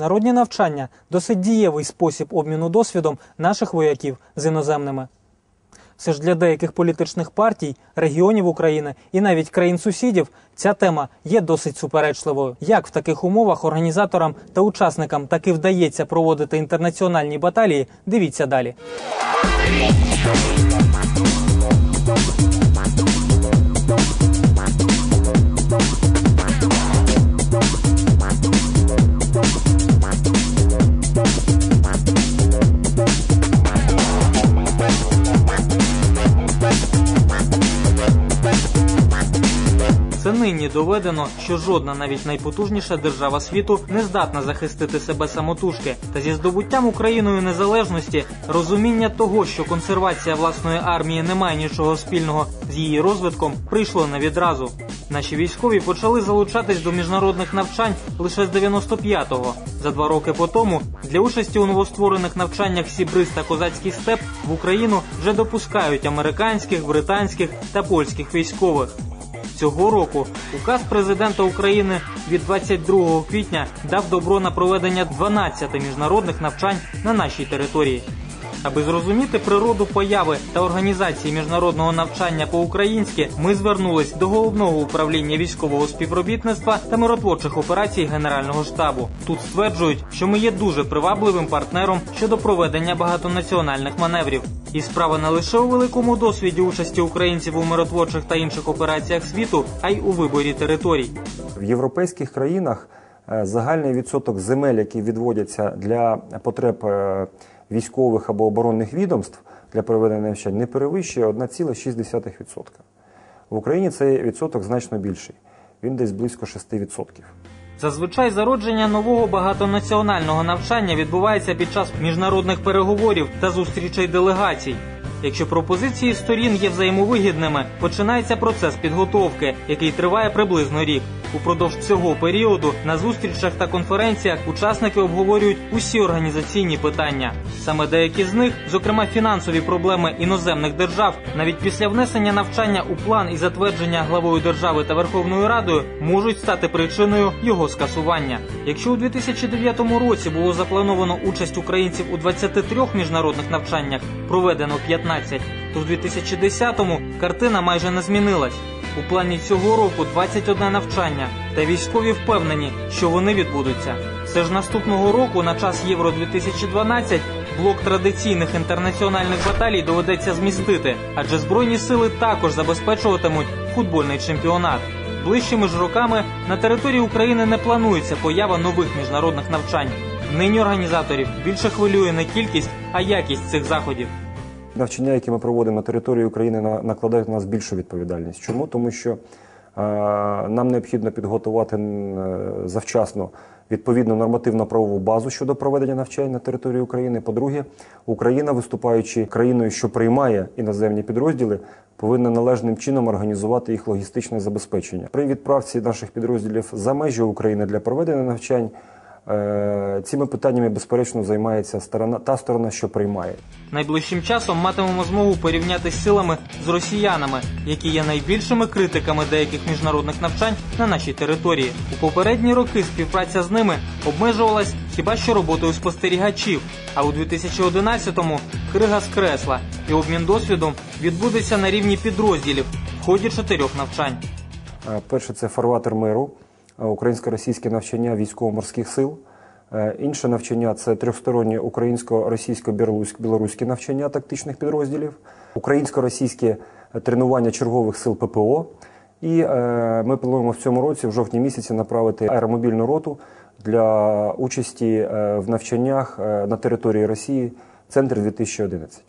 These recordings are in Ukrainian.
Міжнародні навчання досить дієвий спосіб обміну досвідом наших вояків з іноземними. Все ж для деяких політичних партій, регіонів України і навіть країн-сусідів ця тема є досить суперечливою. Як в таких умовах організаторам та учасникам таки вдається проводити інтернаціональні баталії? Дивіться далі. Доведено, що жодна, навіть найпотужніша держава світу, не здатна захистити себе самотужки. Та зі здобуттям Україною незалежності розуміння того, що консервація власної армії не має нічого спільного з її розвитком, прийшло не відразу. Наші військові почали залучатись до міжнародних навчань лише з 95-го. За два роки по тому для участі у новостворених навчаннях Сібриз та Козацький степ в Україну вже допускають американських, британських та польських військових. Цього року указ президента України від 22 квітня дав добро на проведення 12 міжнародних навчань на нашій території. Аби зрозуміти природу появи та організації міжнародного навчання по-українськи, ми звернулись до головного управління військового співробітництва та миротворчих операцій Генерального штабу. Тут стверджують, що ми є дуже привабливим партнером щодо проведення багатонаціональних маневрів. І справа не лише у великому досвіді участі українців у миротворчих та інших операціях світу, а й у виборі територій. В європейських країнах е, загальний відсоток земель, які відводяться для потреб е, військових або оборонних відомств для проведення навчань, не перевищує 1,6%. В Україні цей відсоток значно більший. Він десь близько 6%. Зазвичай зародження нового багатонаціонального навчання відбувається під час міжнародних переговорів та зустрічей делегацій. Якщо пропозиції сторін є взаємовигідними, починається процес підготовки, який триває приблизно рік. Упродовж цього періоду на зустрічах та конференціях учасники обговорюють усі організаційні питання. Саме деякі з них, зокрема фінансові проблеми іноземних держав, навіть після внесення навчання у план і затвердження главою держави та Верховною Радою, можуть стати причиною його скасування. Якщо у 2009 році було заплановано участь українців у 23 міжнародних навчаннях, проведено 15, то в 2010-му картина майже не змінилась. У плані цього року 21 навчання, та військові впевнені, що вони відбудуться. Все ж наступного року, на час Євро 2012 блок традиційних інтернаціональних баталій доведеться змістити, адже збройні сили також забезпечуватимуть футбольний чемпіонат. Ближчими ж роками на території України не планується поява нових міжнародних навчань. Нині організаторів більше хвилює не кількість, а якість цих заходів. Навчання, які ми проводимо на території України, накладають на нас більшу відповідальність. Чому? Тому що нам необхідно підготувати е, завчасно відповідну нормативно-правову базу щодо проведення навчань на території України. По-друге, Україна, виступаючи країною, що приймає іноземні підрозділи, повинна належним чином організувати їх логістичне забезпечення. При відправці наших підрозділів за межі України для проведення навчань. Е, Цими питаннями безперечно займається сторона та сторона, що приймає. Найближчим часом матимемо змогу порівняти з силами з росіянами, які є найбільшими критиками деяких міжнародних навчань на нашій території. У попередні роки співпраця з ними обмежувалась хіба що роботою спостерігачів. А у 2011-му крига скресла, і обмін досвідом відбудеться на рівні підрозділів в ході чотирьох навчань. Е, Перше це фарватер миру, українсько-російське навчання військово-морських сил. Е, Інше навчання це трьохстороннє українсько-російсько-білоруське навчання тактичних підрозділів, українсько-російське тренування чергових сил ППО. І е, ми плануємо в цьому році, в жовтні місяці, направити аеромобільну роту для участі е, в навчаннях е, на території Росії Центр 2011.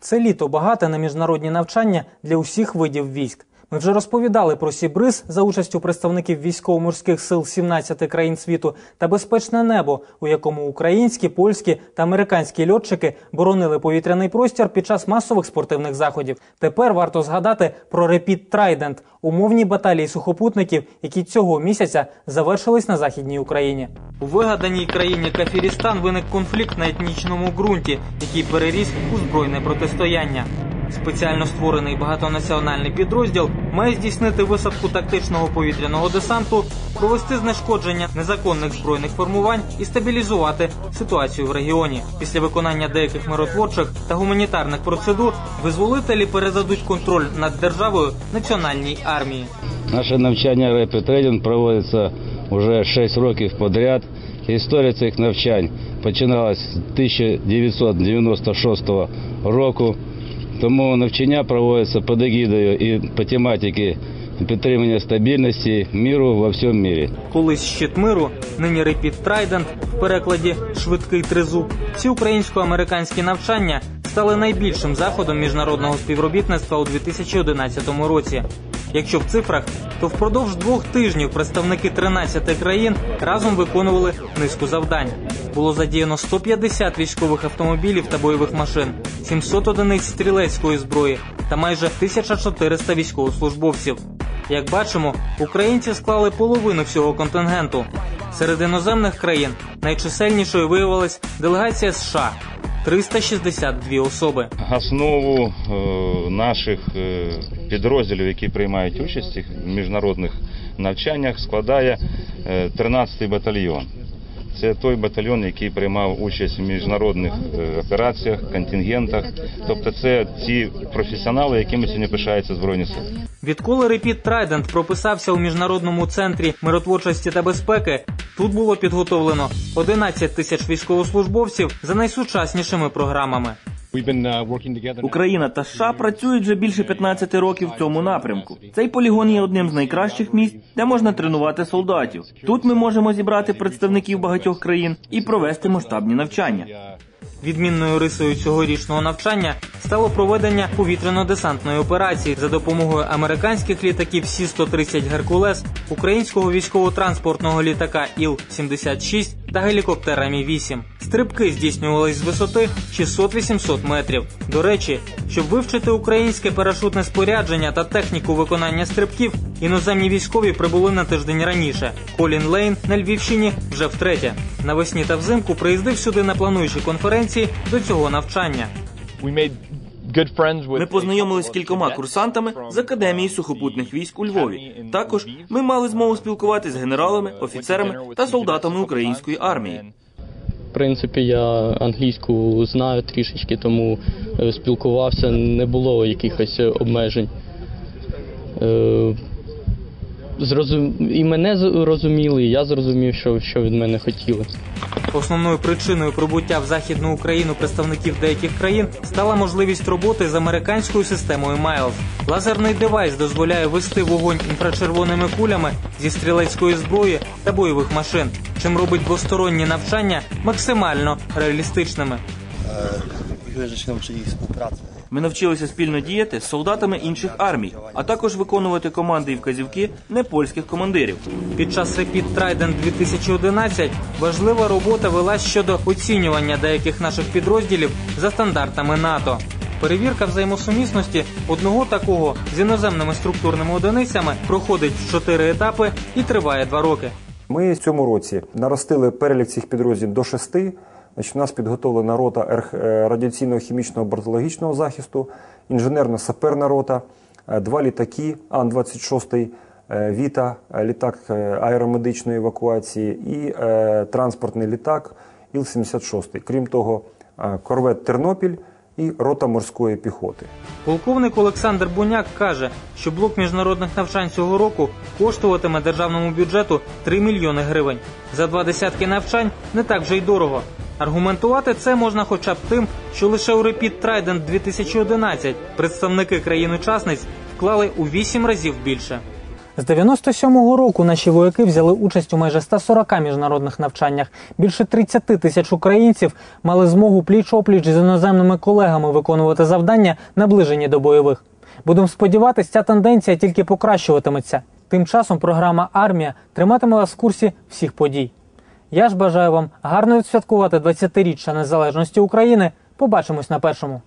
Це літо багате на міжнародні навчання для усіх видів військ. Ми вже розповідали про Сібриз за участю представників військово-морських сил 17 країн світу та безпечне небо, у якому українські, польські та американські льотчики боронили повітряний простір під час масових спортивних заходів. Тепер варто згадати про Репіт Трайдент умовні баталії сухопутників, які цього місяця завершились на західній Україні. У вигаданій країні Кафірістан виник конфлікт на етнічному ґрунті, який переріс у збройне протистояння. Спеціально створений багатонаціональний підрозділ має здійснити висадку тактичного повітряного десанту, провести знешкодження незаконних збройних формувань і стабілізувати ситуацію в регіоні. Після виконання деяких миротворчих та гуманітарних процедур визволителі передадуть контроль над державою національній армії. Наше навчання Rapid проводиться вже 6 років подряд. Історія цих навчань починалась з 1996 року. Тому навчання проводиться під егідою і по тематиці підтримання стабільності міру во всьому мірі. Колись щит миру, нині репіт Трайдент в перекладі швидкий тризуб. Ці українсько-американські навчання стали найбільшим заходом міжнародного співробітництва у 2011 році. Якщо в цифрах, то впродовж двох тижнів представники 13 країн разом виконували низку завдань. Було задіяно 150 військових автомобілів та бойових машин, 700 одиниць стрілецької зброї та майже 1400 військовослужбовців. Як бачимо, українці склали половину всього контингенту. Серед іноземних країн найчисельнішою виявилась делегація США 362 особи. Основу е, наших е, підрозділів, які приймають участь в міжнародних навчаннях, складає е, 13-й батальйон. Це той батальйон, який приймав участь в міжнародних е, операціях, контингентах. Тобто, це ті професіонали, якими сьогодні пишаються збройні сили. Відколи Repeat Trident прописався у міжнародному центрі миротворчості та безпеки, тут було підготовлено 11 тисяч військовослужбовців за найсучаснішими програмами. Україна та США працюють вже більше 15 років в цьому напрямку. Цей полігон є одним з найкращих місць, де можна тренувати солдатів. Тут ми можемо зібрати представників багатьох країн і провести масштабні навчання. Відмінною рисою цьогорічного навчання стало проведення повітряно-десантної операції за допомогою американських літаків Сі-130 Геркулес, українського військово-транспортного літака Іл-76 та гелікоптера Мі-8. Стрибки здійснювались з висоти 600-800 метрів. До речі, щоб вивчити українське парашутне спорядження та техніку виконання стрибків, іноземні військові прибули на тиждень раніше. Колін Лейн на Львівщині вже втретє. Навесні та взимку приїздив сюди на плануючі конференції до цього навчання. Ми познайомилися з кількома курсантами з академії сухопутних військ у Львові. Також ми мали змогу спілкуватися з генералами, офіцерами та солдатами української армії. В принципі, я англійську знаю трішечки, тому е, спілкувався, не було якихось е, обмежень. Е, зрозум... І мене з- розуміли, і я зрозумів, що, що від мене хотіли. Основною причиною прибуття в західну Україну представників деяких країн стала можливість роботи з американською системою Miles. Лазерний девайс дозволяє вести вогонь інфрачервоними кулями зі стрілецької зброї та бойових машин, чим робить двосторонні навчання максимально реалістичними. визначено вчені співпраці. Ми навчилися спільно діяти з солдатами інших армій, а також виконувати команди і вказівки непольських командирів. Під час Repeat Trident 2011 важлива робота велась щодо оцінювання деяких наших підрозділів за стандартами НАТО. Перевірка взаємосумісності одного такого з іноземними структурними одиницями проходить в чотири етапи і триває два роки. Ми в цьому році наростили перелік цих підрозділів до шести. Значить, у нас підготовлена рота е, радіаційного хімічного бортологічного захисту, інженерно-саперна рота, е, два літаки Ан-26, е, Віта, літак аеромедичної евакуації і транспортний літак Іл-76. Крім того, корвет Тернопіль і рота морської піхоти. Полковник Олександр Буняк каже, що блок міжнародних навчань цього року коштуватиме державному бюджету 3 мільйони гривень. За два десятки навчань не так вже й дорого. Аргументувати це можна хоча б тим, що лише у Repeat Trident 2011 представники країн-учасниць вклали у 8 разів більше. З 97-го року наші вояки взяли участь у майже 140 міжнародних навчаннях. Більше 30 тисяч українців мали змогу пліч-опліч з іноземними колегами виконувати завдання, наближені до бойових. Будемо сподіватися, ця тенденція тільки покращуватиметься. Тим часом програма Армія триматиме вас в курсі всіх подій. Я ж бажаю вам гарно відсвяткувати 20-річчя незалежності України. Побачимось на першому.